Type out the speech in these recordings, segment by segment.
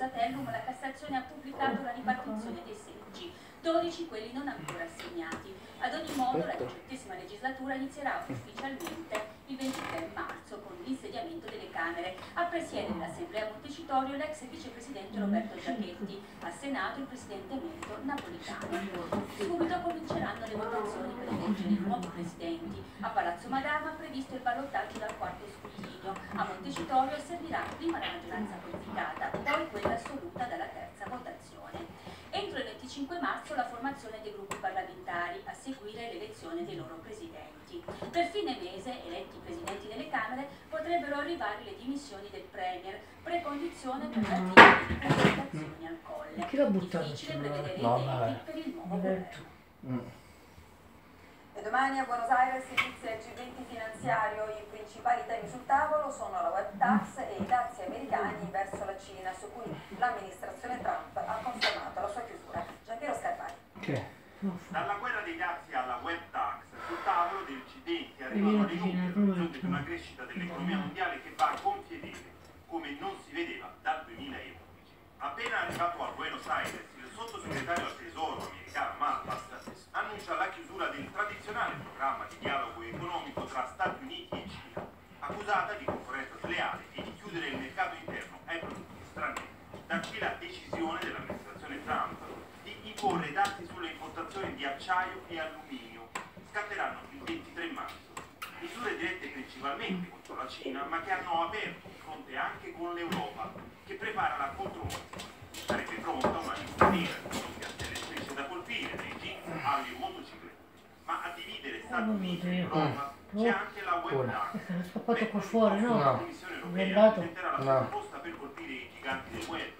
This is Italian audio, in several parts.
Rosatellum la Cassazione ha pubblicato la ripartizione dei seggi, 12 quelli non ancora assegnati. Ad ogni modo la diciottesima legislatura inizierà ufficialmente il 23 marzo con l'insediamento delle Camere. A presiedere l'Assemblea Montecitorio l'ex vicepresidente Roberto Giachetti, a Senato il presidente emerito Napolitano. Subito cominceranno le votazioni per eleggere i nuovi presidenti. A Palazzo Madama previsto il ballottaggio dal quarto scrutinio. A Montecitorio servirà prima la maggioranza qualificata, poi quella assoluta dalla terza votazione. Entro il 25 marzo la formazione dei gruppi parlamentari, a seguire l'elezione dei loro presidenti. Per fine mese, eletti presidenti delle Camere, potrebbero arrivare le dimissioni del Premier, precondizione per l'arrivo di presentazioni al colle. Chi l'ha buttato? Difficile prevedere i No, tempi vabbè. per il nuovo governo. E domani a Buenos Aires inizia il G20 finanziario. I principali temi sul tavolo sono la web tax e i dazi americani verso la Cina, su cui l'amministrazione Trump ha confermato la sua chiusura. Giampiero Scarpani. Che? Dalla guerra dei dazi alla web tax, sul tavolo del G20 viene arrivano le vicino al numeri orizzonte momento. di una crescita dell'economia mondiale che va a gonfie vele, come non si vedeva dal 2011. Appena arrivato a Buenos Aires, il sottosegretario al tesoro americano Malpass annuncia la chiusura del tradizionale programma di dialogo economico tra Stati Uniti e Cina, accusata di concorrenza sleale e di chiudere il mercato interno ai prodotti stranieri. Da qui la decisione dell'amministrazione Trump di imporre dazi sulle importazioni di acciaio e alluminio. Scatteranno il 23 marzo. Misure dirette principalmente contro la Cina, ma che hanno aperto il fronte anche con l'Europa, che prepara la contromossa. Sarebbe pronta una lista nera di prodotti elettrici da colpire, dai jeans alle motociclette. Ma a dividere Stati Uniti e Europa c'è anche la web Una. tax. Scappato qua fuori, no? La Commissione È europea andato. No. per colpire i giganti del web,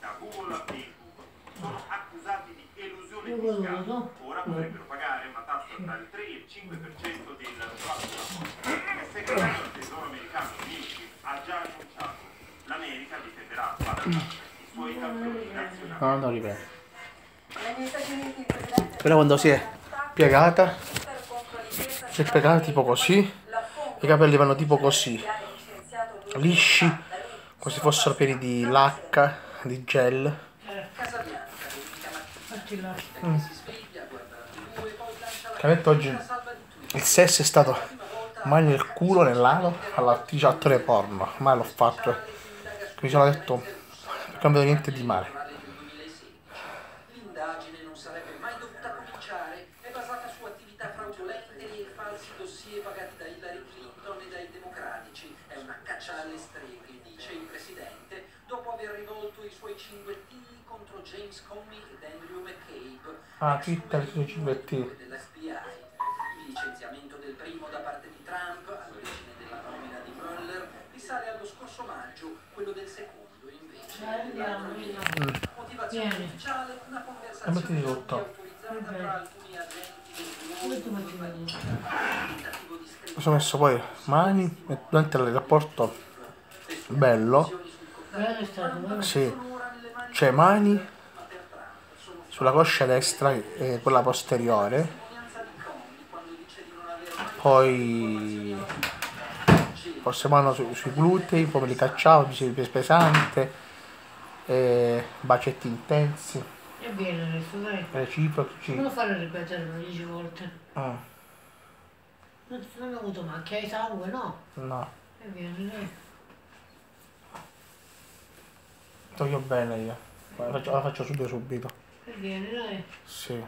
da Google a Facebook. Sono accusati di elusione Io fiscale. Ora potrebbero pagare una tassa tra il 3 e il 5% del fatturato. Il segretario del tesoro americano Mnuchin ha già annunciato l'America difenderà a i suoi campioni nazionali. No, no, ripeto. Negli Stati Uniti il presidente Però quando si è piegata, si è piegata tipo così, i capelli vanno tipo così, lisci, come se fossero pieni di lacca, di gel. La Veramente oggi il sesso è stato mai nel culo, nell'ano, all'attrice attore porno. Mai l'ho fatto. Mi sono detto, non cambiato niente di male. Elettorale del 2016. L'indagine non sarebbe mai dovuta cominciare, è basata su attività fraudolente e falsi dossier pagati da Hillary Clinton e dai democratici. È una caccia alle streghe, dice il presidente, dopo aver rivolto i suoi cinguettini contro James Comey ed Andrew McCabe, Ah, Twitter, numeri i cinguettini. uno dell'FBI. Il licenziamento del primo da parte di Trump, all'origine della nomina di Mueller, risale allo scorso maggio, quello del secondo invece. Dai, andiamo, via. Motivazione Vieni. ufficiale, una conversazione autorizzata tra alcuni agenti del Mi sono messo poi mani e durante il rapporto bello, Bello è stato, bello. sì, cioè mani sulla coscia destra e quella posteriore, poi forse mano su- sui glutei, poi me li cacciavo, bicipite pesante, e bacetti intensi, E adesso, dai. reciproci. Non lo fare ripetere dieci volte. Ah, Non, non ho avuto macchia di sangue, no? no, E vieni, dai. voglio bene io, la faccio, la faccio subito subito, E vieni, dai. sì.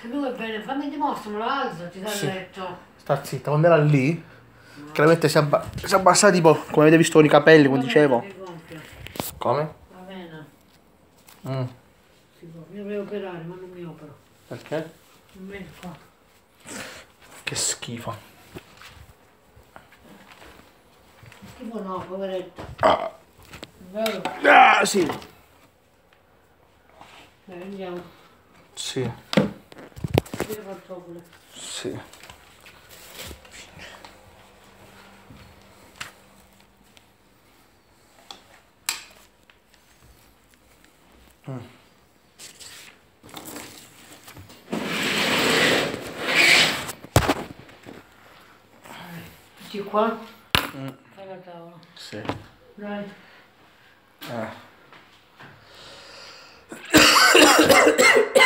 Se lui è bene, fammi dimostralo, alzati dal Sì. letto. Sta zitta, quando era lì, chiaramente si, abba- si abbassa tipo, come avete visto con i capelli, come dicevo. Come? Va bene. Mm. Si può. Mi dovevo operare, ma non mi opero. Perché? Non viene qua. Che schifo. Tipo no, poveretto. Ah, Vero? ah, sì. Dai, andiamo. Sì. Sì. Tutti qua? Mm. Fai la tavola. Sì. Dai. Ah. Ha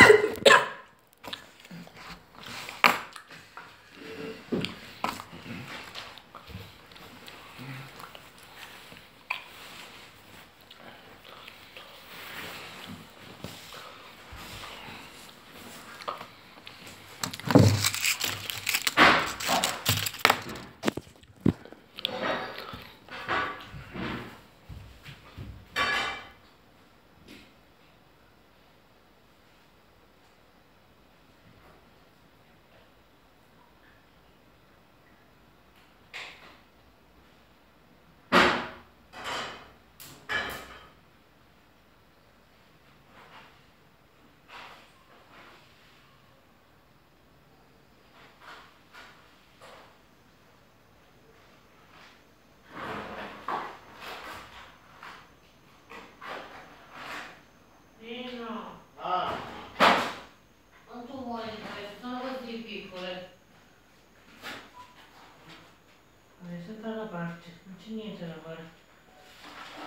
ancora.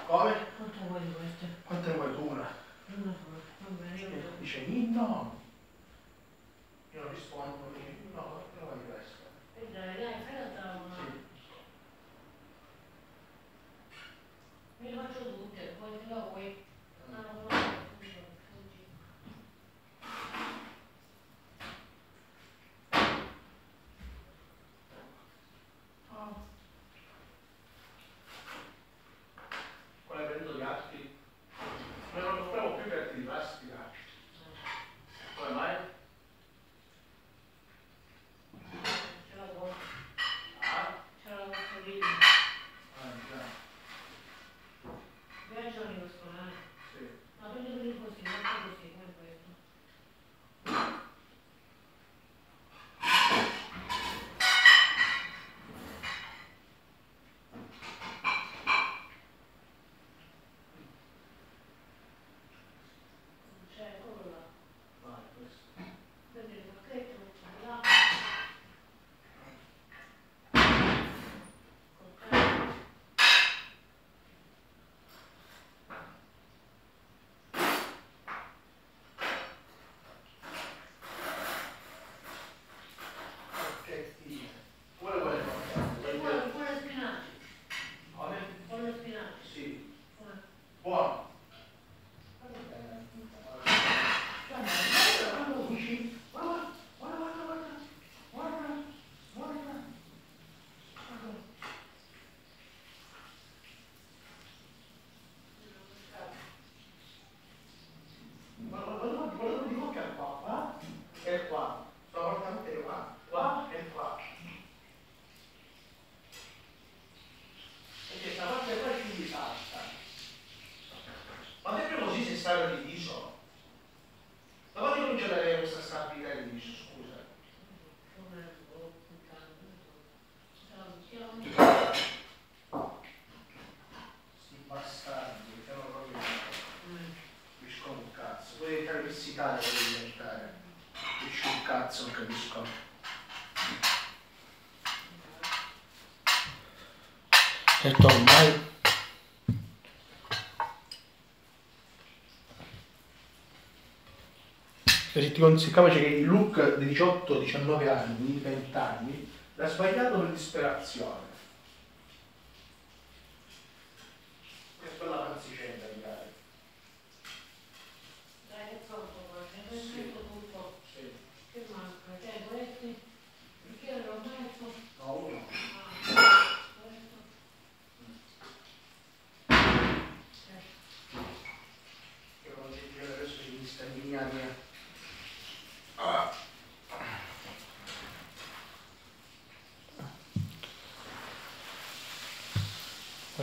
Come? Quanto vuoi queste? Quante ne vuoi tu una? Una sola, va bene. Dice, no! Io non rispondo perché cioè ti con- che il look di 18, 19 anni, 20 anni l'ha sbagliato per disperazione.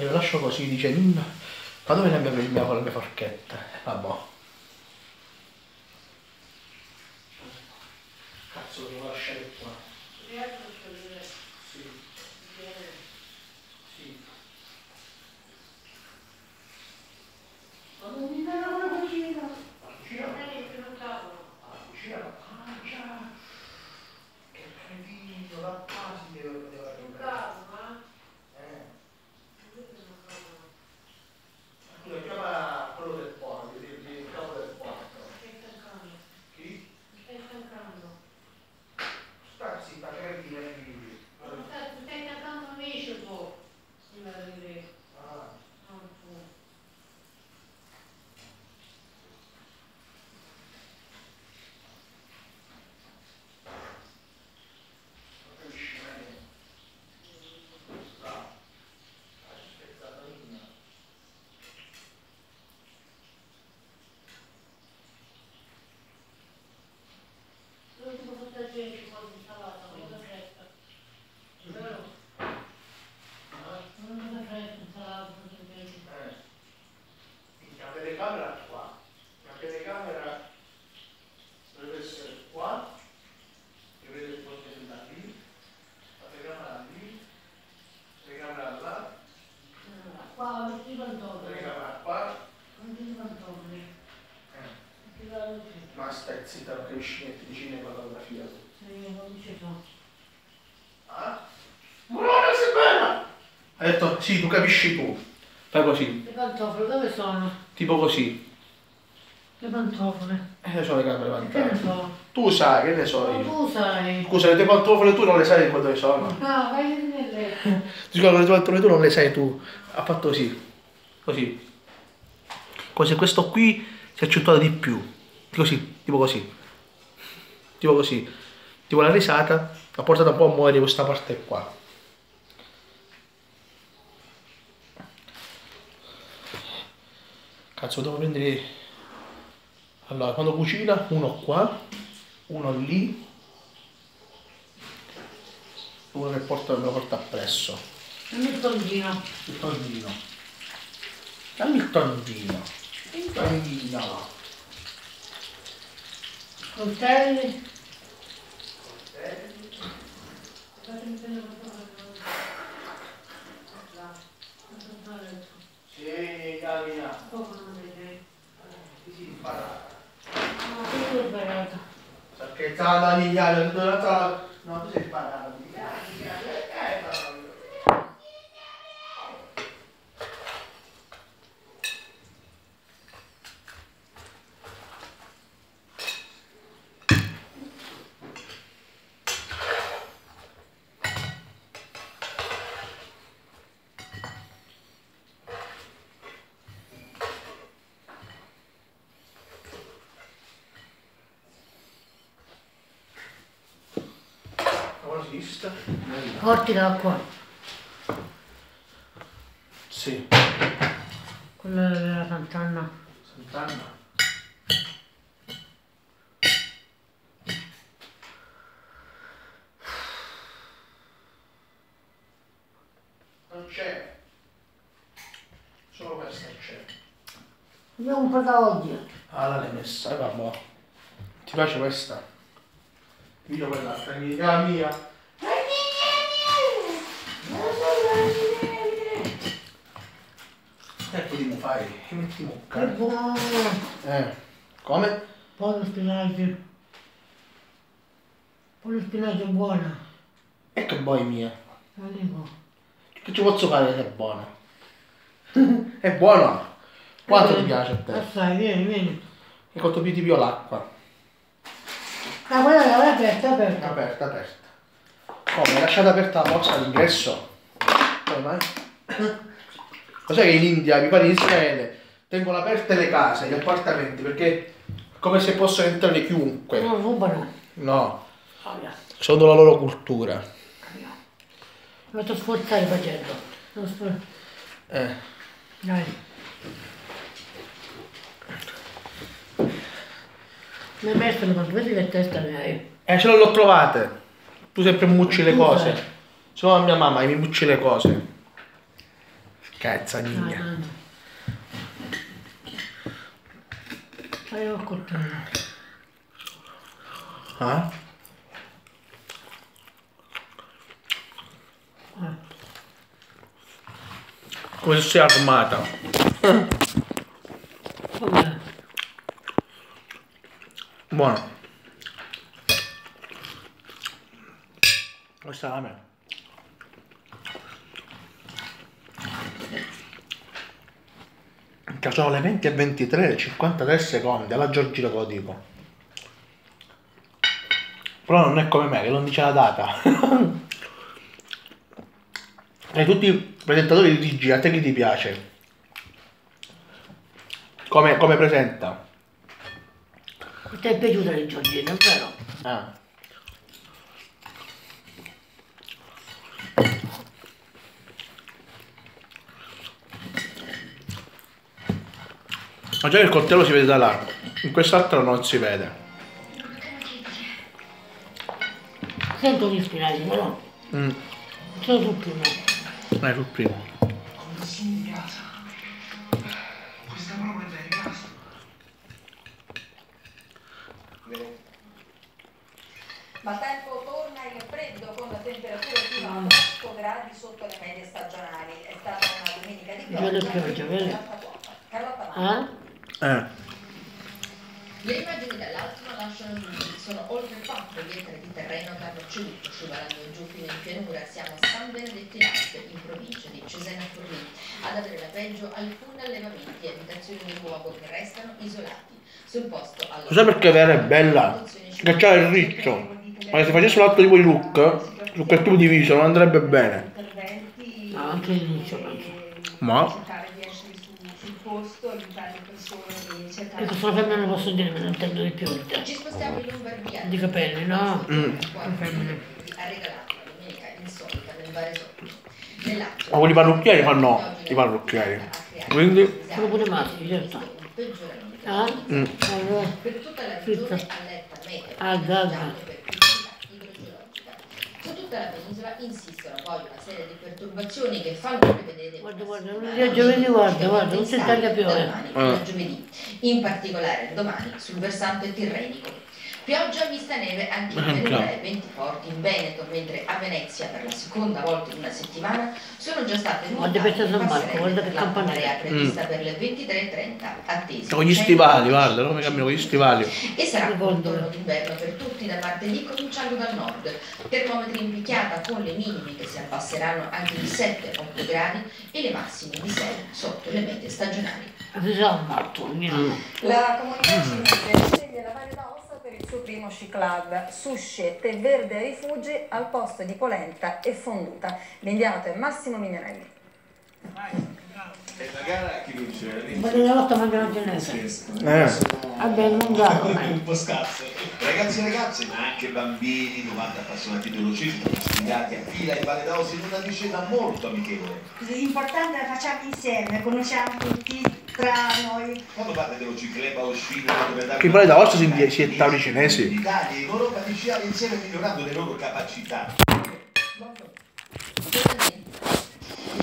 lascio così dice mm, ma dove ne abbiamo la mia forchetta? Vabbè. Boh. Non capisci niente di cinema e fotografia. Ah? Buona, sei bella! Ha detto, sì, tu capisci tu. Fai così, Le pantofole dove sono? tipo così. Le pantofole. E le so le gambe Che ne levantate. so? Tu sai, che ne so io. tu sai. Scusa, le tue pantofole tu non le sai dove sono. No, vai nel letto. Scusa, le tue pantofole tu non le sai tu. Ha fatto così. Così. Come se questo qui si è accentuato di più. Così, tipo così. Tipo così. Tipo la risata ha portato un po' a muovere questa parte qua. Cazzo, devo prendere... Allora, quando cucina, uno qua, uno lì, uno che porta, me lo porta appresso. Dammi il tondino. Il tondino. Dammi il tondino. Il tondino. Coltelli. Sì, Davina. Poco non vedrei. Ti si impara. No, tutto sbagliato. Perché c'ha da migliaia di dollari. No, tu sei imparato. Esiste? Porti l'acqua. Sì. Quella della Sant'Anna. Sant'Anna. Non c'è. Solo questa c'è. Abbiamo comprato oggi. Ah, l'hai messa, eh, vabbè. Ti piace questa? Io quell'altra, la mia. Ecco di fai, che metti Che mucca. buono. Eh, come? Pollo spinaci. Pollo spinaci è buona. E che poi mia. Non dico. Che ci posso fare se è buona? è buona. Quanto ti piace a te? Assai, vieni, vieni. E quanto più ti pio l'acqua? Ah, quella è aperta, aperta. Aperta, aperta. Come? Hai lasciato aperta la porta all'ingresso? Come mai? Lo sai che in India, mi pare in Israele, tengono aperte le case, gli appartamenti, perché è come se possono entrare chiunque. Non rubano. No, secondo la loro cultura. Mi faccio sforzare facendo. Non sfor- Eh. Dai. Mi hai messo le mani, vedi che testa ne hai. Eh, ce l'ho trovate. Tu sempre mucci le cose. Sono mia mamma e mi mucci le cose. Cazzo, Dai, nigna. dai. Fai un coltello. Ah? Ah. Come se sei armata. Vabbè. Buono. Questa è la mia. Che sono le 20 e 23, 53 secondi, alla Giorgino che lo dico. Però non è come me, che non dice la data. e tutti i presentatori di TG, a te chi ti piace? Come, come presenta? Ti è piaciuta il Giorgino, è vero? Ah. Ma già il coltello si vede da là, in quest'altro non si vede. Sento gli spinaci, però. Mm. Sono sul primo. Eh, sul primo. Ma tempo torna il freddo con temperature fino a 8 gradi sotto le medie stagionali. È stata una domenica di Giorno di pioggia. Carlotta Mano. Eh? Eh. Le immagini dall'alto lasciano tutti, sono oltre 4 gli ettari di terreno che hanno ceduto, scivolando giù fino in pianura. Siamo a San Benedetto in Alpe, in provincia di Cesena Forlì, ad avere la peggio alcuni allevamenti e abitazioni di luogo che restano isolati. Sul posto alla sai perché Vera è bella? Che c'ha il riccio. Ma se facesse un altro tipo di look, su quel tipo di viso non andrebbe bene. No, anche l'inizio penso. Ma cercare di essere su- sul posto, aiutare le persone e cercare Ecco, sono femmine non posso dire, me ne intendo di più. Ci spostiamo in Lombardia. Di capelli, no? Mm. Femmine. Ha regalato la domenica insolita nel Varesotto. Nel Lazio. Ma quelli parrucchieri fanno i parrucchieri. Quindi? Sono pure maschi, certo. Un peggioramento. Ah? Mm. Allora, Per tutta la Fritta. regione allerta meteo. Ah, Gaza. per criticità idrogeologica. Su tutta la penisola insistono poi una serie di perturbazioni che fanno prevedere Guarda, guarda, non giovedì, guarda, di guarda, non si taglia più, eh. domani Eh. fino a giovedì, in particolare domani sul versante tirrenico. Pioggia vista neve anche in Eh, Veneto e venti forti in Veneto, mentre a Venezia per la seconda volta in una settimana sono già state nuotate Marco, passerelle guarda per che l'alta marea prevista per le 23.30 attesi. Con gli stivali, guarda, come cammino con gli stivali. E sarà un giorno d'inverno per tutti da martedì cominciando dal nord. Termometri in picchiata con le minime che si abbasseranno anche di 7-8 gradi e le massime di 6 sotto le medie stagionali. La comunità cinese sceglie la Valle suo primo sci club. Sushi, tè verde e rifugi al posto di polenta e fonduta. L'inviato è Massimo Mignonelli. E la gara chi vince? Ma della volta mangiano anche neve. Eh. Vabbè, non dà. un po' scarso. Ragazzi e ragazze, ma anche bambini, 90 appassionati di velocista, sfidati a fila in Valle d'Aosta in una discesa molto amichevole. L'importante è la facciamo insieme, conosciamo tutti tra noi. Quando parte dello cicleba o scina dove andare Che Valle d'Aosta si è tavoli cinesi. In Italia e in Europa di sciare insieme migliorando le loro capacità. Ma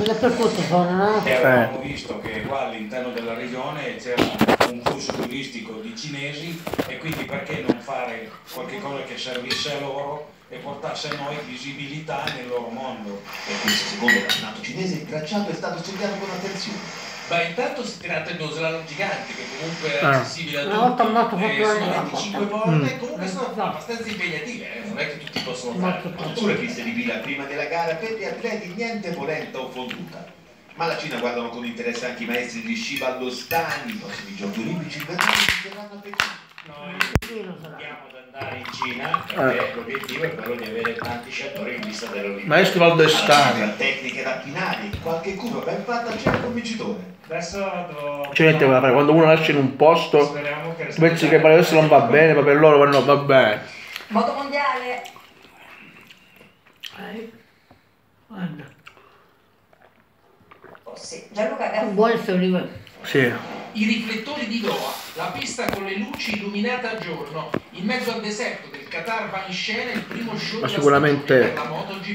dappertutto sono, no? E avevamo visto che qua all'interno della regione c'era un flusso turistico di cinesi e quindi perché non fare qualche cosa che servisse a loro e portasse a noi visibilità nel loro mondo. Per questo secondo campionato cinese il tracciato è stato studiato con attenzione. Beh, intanto si tratta di uno slalom gigante che comunque è Ah. accessibile a tutti. Una volta e proprio sono la 25 volta. volte Mm. e comunque sono abbastanza impegnative, eh, non è che tutti possono fare. Sulle piste di fila prima della gara per gli atleti niente polenta o fonduta. Ma la Cina guardano con interesse anche i maestri di sci valdostani, i prossimi giochi olimpici verranno si terranno a Pechino. Sarà. Andiamo ad andare in Cina perché l'obiettivo è quello di avere tanti sciatori in vista Cina, valdostani. tra tecniche rapinali, qualche curva ben fatta c'è il convincitore. Adesso niente da fare, quando uno nasce in un posto, Speriamo che pensi che per adesso non va bene, ma per loro vanno va bene. Moto mondiale. Eh, Guarda, Oh, sì. Gianluca un Gaffini. buon. Sì. I riflettori di Doha, la pista con le luci illuminate a giorno, in mezzo al deserto del Qatar va in scena il primo show Ma sicuramente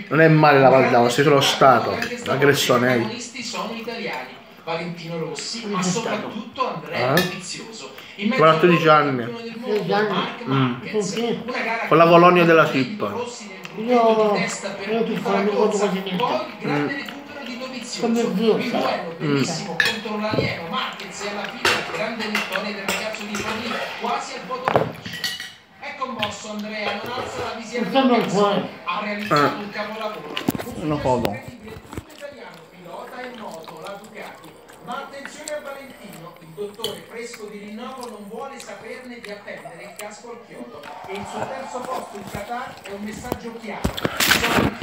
non è male la Val d'Aosta, io sono stato, l'aggressione I è- protagonisti sono italiani, Valentino Rossi, ma soprattutto Andrea Ah. Dovizioso. In mezzo 14 a loro, anni. campione del mondo, 16 anni. Marc Mm. Con la Colonia della Cippa. Io- io ti di conto quasi niente. Dovizioso. Come Il sai. duello bellissimo contro l'alieno Marquez e alla fine la grande vittoria del ragazzo di Forlì quasi al fotofinish. È commosso Andrea, non alza la un del pezzo. Ha realizzato Eh. un capolavoro. Una foto. Incredibile, tutto italiano, pilota e moto, la Ducati. Ma attenzione a Valentino, il dottore fresco di rinnovo non vuole saperne di appendere il casco al chiodo. E il suo terzo posto in Qatar è un messaggio chiaro. Sono.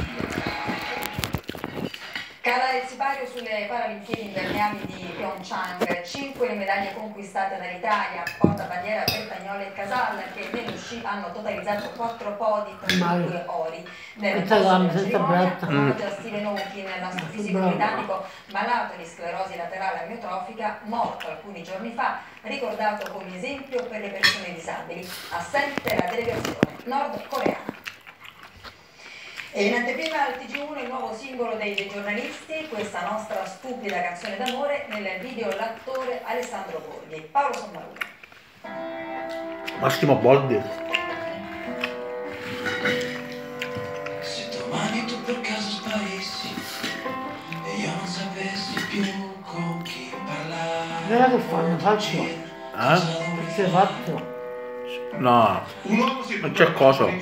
Cala il sipario sulle Paralimpiadi invernali di Pyeongchang, 5 le medaglie conquistate dall'Italia, portabandiera Bertagnoli e Casal che nello sci hanno totalizzato 4 podi tra Male. 5 ori. Nel cerimonia, braccia. omaggio a Steven Hawking, l'astrofisico Bravo. britannico malato di sclerosi laterale amiotrofica, morto alcuni giorni fa, ricordato come esempio per le persone disabili, assente la delegazione nordcoreana. E in anteprima al TG1 il nuovo singolo dei giornalisti, questa nostra stupida canzone d'amore, nel video l'attore Alessandro Borghi. Paolo Sommaruga. Massimo Boldi. Se domani tu per caso sparissi e io non sapessi più con chi parlare. Guarda che fanno, faccio. Eh? Perché fatto? No, Un uomo si è non c'è coso. il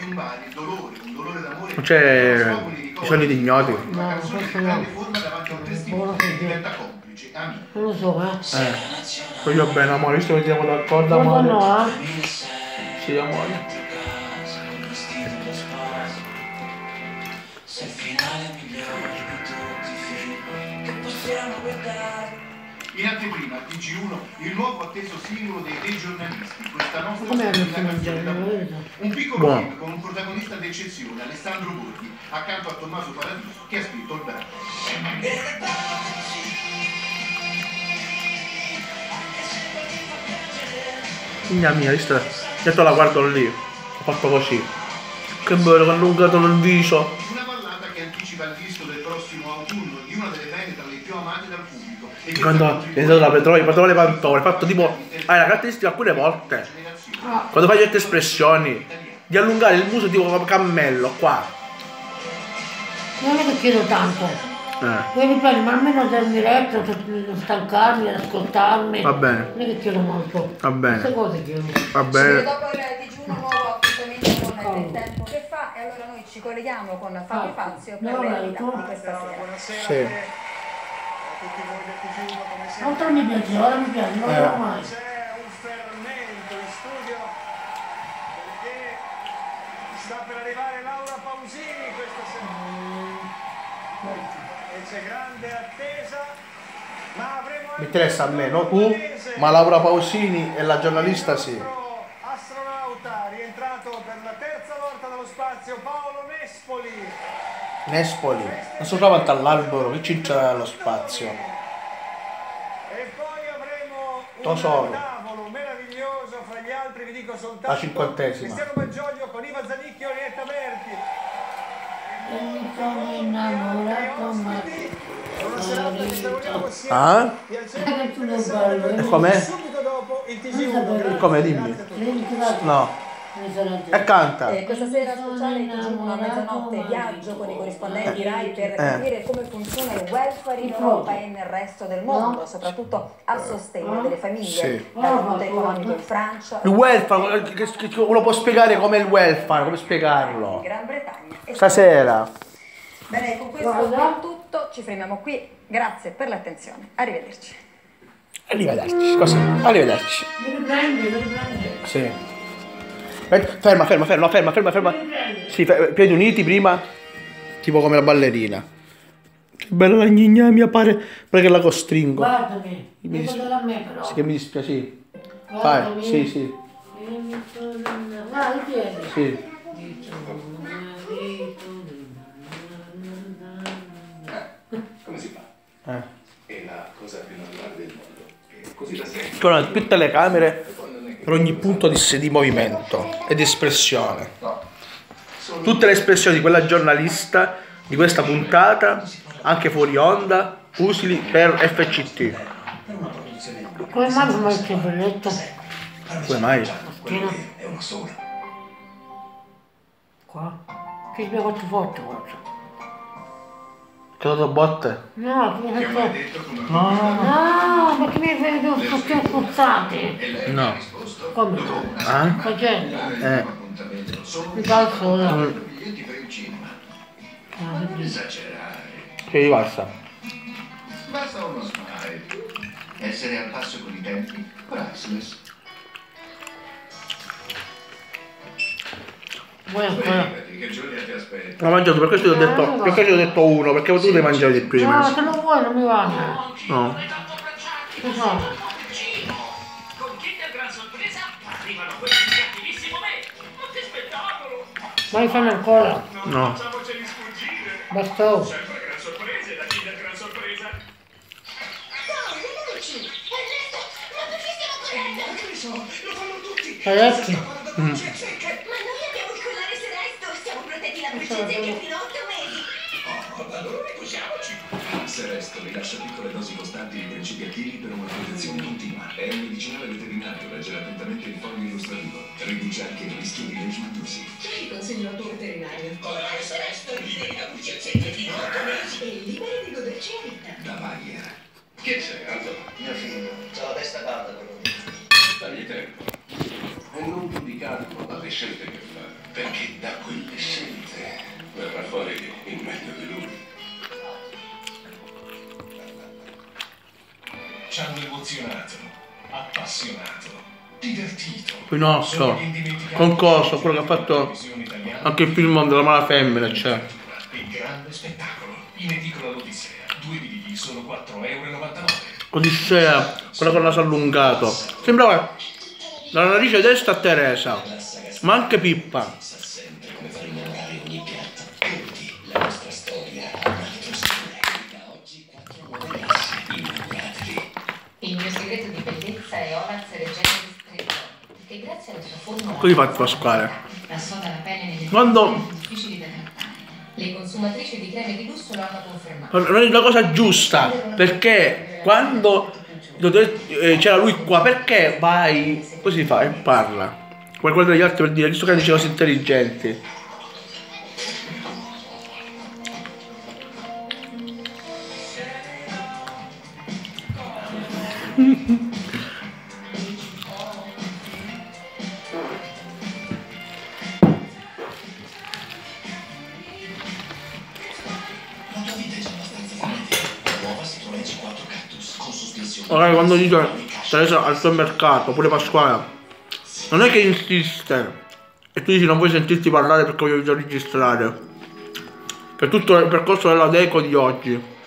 dolore, un dolore d'amore. Non c'è i sogni di ignoti. Una canzone che prende forma davanti a un testimone che diventa complice, amico. Non lo so, eh. Eh. Poi io bene amore, visto che siamo d'accordo Guarda amore. no, eh. Sì amore. In anteprima, al TG1, il nuovo atteso singolo dei, dei giornalisti, questa nostra d'amore. Vedi? Un piccolo Buono. film con un protagonista d'eccezione, Alessandro Borghi, accanto a Tommaso Paradiso, che ha scritto il brano. Mia mia, visto? Io la guardo lì. Ho fatto così. Che bello, che ha allungato il viso. Quando è contribuendo entrato da Petroli, Petroli Pantone, fatto tipo. Hai la caratteristica alcune volte. Quando fai certe espressioni. Di allungare il muso tipo come cammello, qua. Non è che chiedo tanto. Eh. Poi ripeto, ma almeno darmi retta, cioè, non stancarmi, ad ascoltarmi. Va bene. Non è che chiedo molto. Va bene. Queste cose chiedo. Va bene. Dopo il TG1 nuovo appuntamento con il tempo che fa e allora noi ci colleghiamo con Fabio Fazio per No, le di questa sera. Sì. L'altro mi piace, ora mi piace, non lo Eh. mai. C'è un fermento in studio perché sta per arrivare Laura Pausini questa sera. E c'è grande attesa, ma avremo Mi interessa a me, no tu, ma Laura Pausini e la giornalista sì. astronauta rientrato per la terza volta dallo spazio Paolo Nespoli. Nespoli. Non so davanti all'albero, che c'entra lo spazio. E poi avremo un Tesoro. tavolo meraviglioso, fra gli altri vi dico soltanto La cinquantesima. E. E mi sono innamorato, ma... Ah? E eh. com'è? subito dopo il Non TG1. sapevo. Come dimmi? No. E canta. E questa sera speciale TG1 a mezzanotte viaggio con i corrispondenti RAI per Eh. capire come funziona il welfare in Europa e nel resto del mondo, soprattutto a sostegno delle famiglie, Sì. dal punto economico in Francia, Il welfare, che- che- che- uno può spiegare com'è il welfare, come in spiegarlo? Gran Bretagna. Stasera. Bene, con questo è tutto, ci fermiamo qui. Grazie per l'attenzione. Arrivederci. Arrivederci. Così. Arrivederci. Mi riprendi, mi riprendi. Sì. Ferma, ferma, ferma, no, ferma, ferma, ferma. Sì, piedi uniti prima, tipo come la ballerina. Che bella la gnigna mia, pare, pare che la costringo. Guardami, Mi dis- a me però. Sì, che mi dispiace, sì. Vai, sì, sì. Vai, i piedi. sì. Come si fa? Eh. È la cosa più naturale del mondo. Così la senti. Ci sono più telecamere per ogni punto di, di movimento e di espressione. Tutte le espressioni di quella giornalista, di questa puntata, anche fuori onda, utili per FCT. Come mai non hai più belletto? Come mai? È una sola. Qua. Che mi ha fatto forte, guarda. Che ho dato botte? No, ha fatto... Detto come No, no, no. No, ma che mi due scotti forzati? No. Come? Ah? Facendo? Eh. Mi fa il sole. Mm. Ah. Che gli passa? Basta uno smile. Essere al passo con i tempi. Priceless. Ho mangiato, per questo ti ho detto, per questo ti ho detto uno, perché tu devi mangiare di di No, se non vuoi non mi va. No. Che fa? Con Kinder Gran Sorpresa arrivano questi cattivissimo me! Ma che spettacolo! Vai fanno ancora. No. Facciamoceli sfuggire! Basta. Sempre gran sorprese da Kinder Gran Sorpresa! Ragazzi. Mm. Ma noi abbiamo il collare Seresto, siamo protetti da precedenti fino a 8 mesi. Oh, allora riposiamoci. Seresto rilascia piccole dosi costanti di principi attivi per una protezione continua. È un medicinale veterinario, leggere attentamente il foglio illustrativo. Riduce anche il rischio di leishmaniasi. Ti consiglio il tuo veterinario. Collare Seresto, liberi da buccezzette fino a 8 mesi. E liberi di goderci la vita. Da Bayer. Che sei, Aldo? Mio figlio, c'ha la testa calda lì. Dagli tempo. e non giudicarlo dalle scelte che appassionato, divertito. Pinocchio, concorso, quello che ha fatto anche il film della mala femmina, cioè. Il grande spettacolo. In edicola l'Odissea. Due DVD solo 4,99 euro. Odissea, quella con il naso allungato. Sembrava dalla narice destra Teresa, ma anche Pippa. È Olaz Reggiano Distretto, che grazie alla sua formula Così fa Pasquale. rassoda la pelle nelle Quando- difficili da trattare. Le consumatrici di creme di lusso lo hanno confermato. Ma Non è la cosa giusta, perché quando eh, c'era lui qua, perché vai, così fa e parla. Quello degli altri per dire, visto che dice cose intelligenti. La Magari quando dice Teresa al supermercato, pure Pasquale, non è che insiste e tu dici non vuoi sentirti parlare perché voglio già registrare. Per tutto il percorso della Deco di oggi.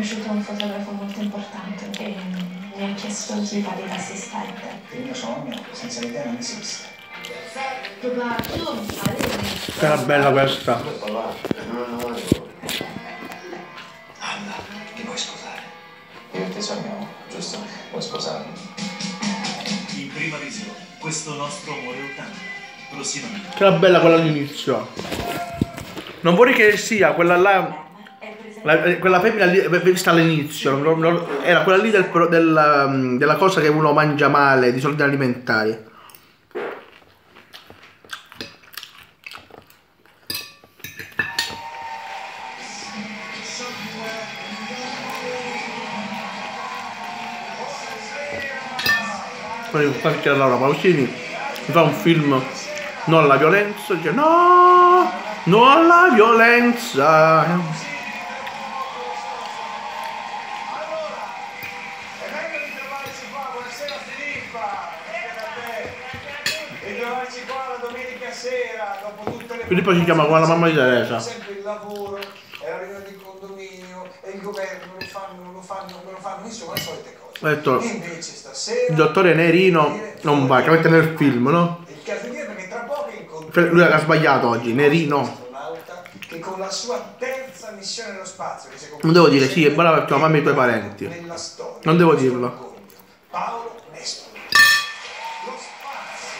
Conosciuto un fotografo molto importante e mi ha chiesto di fare l'assistente. Il mio sogno, senza l'idea non esiste. Che era bella questa. Anna, ti vuoi sposare? Io e te sogniamo, giusto? Vuoi sposarmi? In prima visione, questo nostro amore ottanta. Prossimamente. Che era bella quella all'inizio. Non vorrei che sia quella là. La- eh, quella femmina lì, eh, vista all'inizio, non- non- era quella lì del della, mm, della cosa che uno mangia male, di soldi alimentari. Poi qua c'era Laura Pausini, fa un film no alla violenza, dice no, no alla violenza. È meglio di trovarci qua, buonasera Filippa, anche da te. E trovarci qua la domenica sera, dopo tutte le... Filippo si chiama come la mamma di Teresa. Sempre il lavoro, e la riunione di condominio, e il governo, lo fanno, lo fanno, lo fanno, insomma le solite cose. Detto, E invece stasera... il dottore Nerino non va, che avete nel film, no? Il dire perché tra poco incontro Cioè, Lui ha sbagliato oggi, Nerino. che con la sua terza missione nello spazio, che è Non devo dire, sì, è brava perché la mamma e i tuoi parenti. nella storia, Non devo dirlo. Paolo Nespoli. Lo spazio.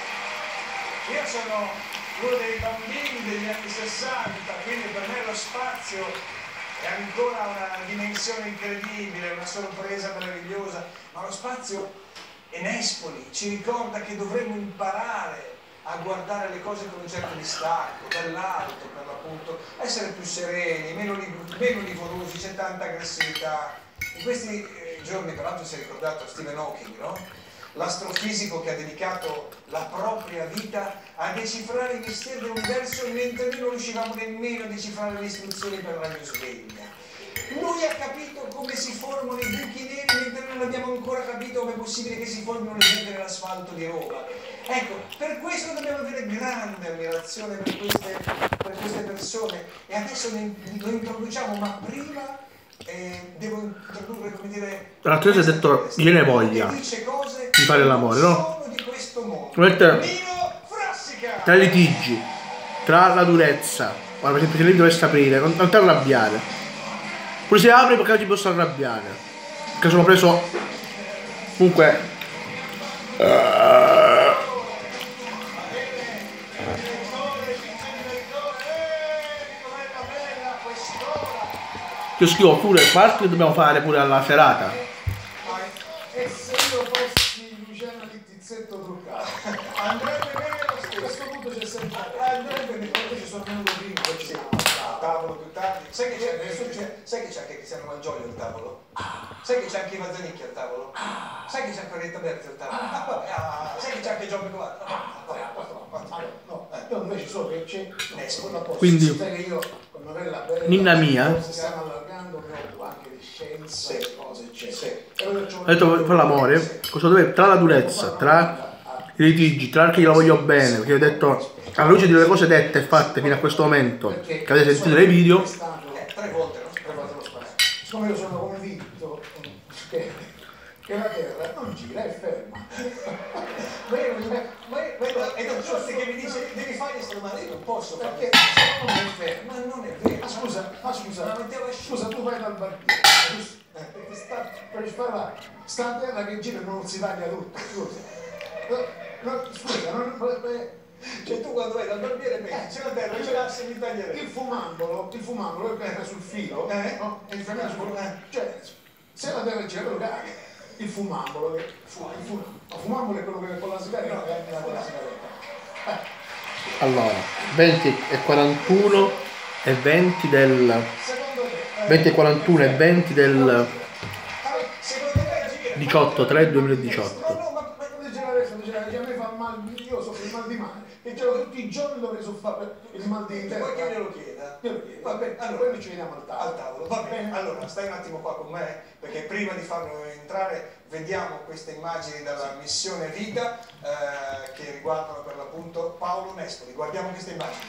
Io sono uno dei bambini degli anni 60, quindi per me lo spazio è ancora una dimensione incredibile, una sorpresa meravigliosa, ma lo spazio e Nespoli ci ricorda che dovremmo imparare a guardare le cose con un certo distacco, dall'alto per l'appunto, essere più sereni, meno, meno livorosi, c'è tanta aggressività. In questi eh, giorni, tra l'altro, si è ricordato Stephen Hawking, no? L'astrofisico che ha dedicato la propria vita a decifrare i misteri dell'universo mentre noi non riuscivamo nemmeno a decifrare le istruzioni per la risveglia. Lui ha capito come si formano i buchi neri mentre non abbiamo ancora capito come è possibile che si formino le buche nell'asfalto di Roma. Ecco, per questo dobbiamo avere grande ammirazione per queste, per queste persone e adesso lo introduciamo, ma prima eh, devo introdurre, come dire, La Teresa ha detto, gliene voglia di fare l'amore, no? di questo mondo. Vedete, tra i litigi, tra la durezza, guarda, per esempio se lei dovesse aprire, non, non ti arrabbiare. Pure se apri perché ti posso arrabbiare. Perché sono preso. Comunque. eh, Io scrivo pure quanto dobbiamo fare pure alla serata. E se io fossi Luciana Littizzetto truccato, andrebbe bene, a questo punto c'è sempre, andrebbe bene, perché ci sono venuto prima, poi ci siamo a tavolo più tardi. Sai che c'è adesso c'è, sai che c'è anche Cristiano Malgioglio al tavolo? Sai che c'è anche Ivan Zanicchi al tavolo? Sai che c'è anche Orietta Berti al tavolo? Ah, vabbè, ah, sai che c'è anche Giorgio Covato? Ah, vabbè, Allora, no, io invece so che c'è quella posta. Quindi, Sai che io con novella bella Ninna mia. si stanno allargando, mi occupo anche di scienze, cose eccetera. Io c'ho Ho detto per l'amore, cosa dove tra la durezza, tra i litigi, tra che io la voglio bene, perché ho detto alla luce delle cose dette e fatte fino a questo momento, che avete sentito nei video, Eh, tre volte? Tre volte lo spazio. Siccome io sono convinto che, che la Terra non gira, è ferma. E non se che mi dice devi fare questa domanda, io non posso perché se non è ferma. Ma non è vero. Ma scusa, ma scusa, Ma metteva a scusa, tu vai dal barbiere, giusto? Eh, perché sta, per sparare, sta a terra che gira non si taglia tutto, scusa. No, no, scusa, non, eh, Cioè tu quando vai dal barbiere pensi, c'è la terra, c'è l'asse, mi taglierei. il fumandolo, il fumandolo è sul filo, Eh? no? E il fermato sul Cioè, se la terra gira, quello caga. Il fumandolo, che, il fu- il fumandolo è quello che con la sigaretta eh, con la sigaretta. allora, 20 e 41 e 20 del... 20 e 41 e 20 del 18 3 2018. No, no, ma, ma non dice la resta, dice la resta, a me fa mal, io soffro il mal di mare, e giro tutti i giorni dovrei soffrire il mal di terra. Vuoi che? Glielo chiedo. Va bene, allora, Poi ci vediamo al tavolo. al tavolo. Va bene, allora stai un attimo qua con me, perché prima di farlo entrare vediamo queste immagini dalla missione Vita eh, che riguardano per l'appunto Paolo Nespoli. Guardiamo queste immagini.